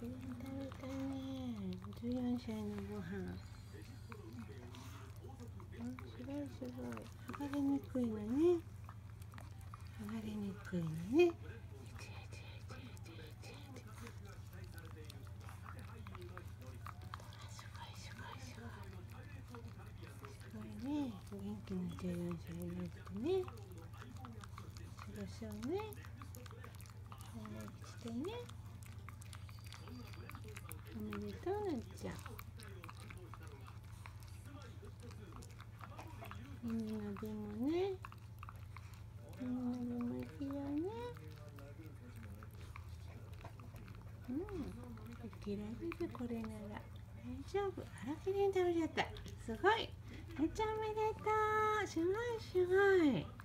食べたいね。14歳のご飯すごいすごい剥がれにくいのね剥がれにくい。のねね元気な14歳になってね過ごそうね早くしてねめでとうなっちゃん。耳の毛もね。耳の毛もいくよね。うん。生きられるこれなら大丈夫あらきれいに食べちゃったすごいめちゃめでとうすごいすごい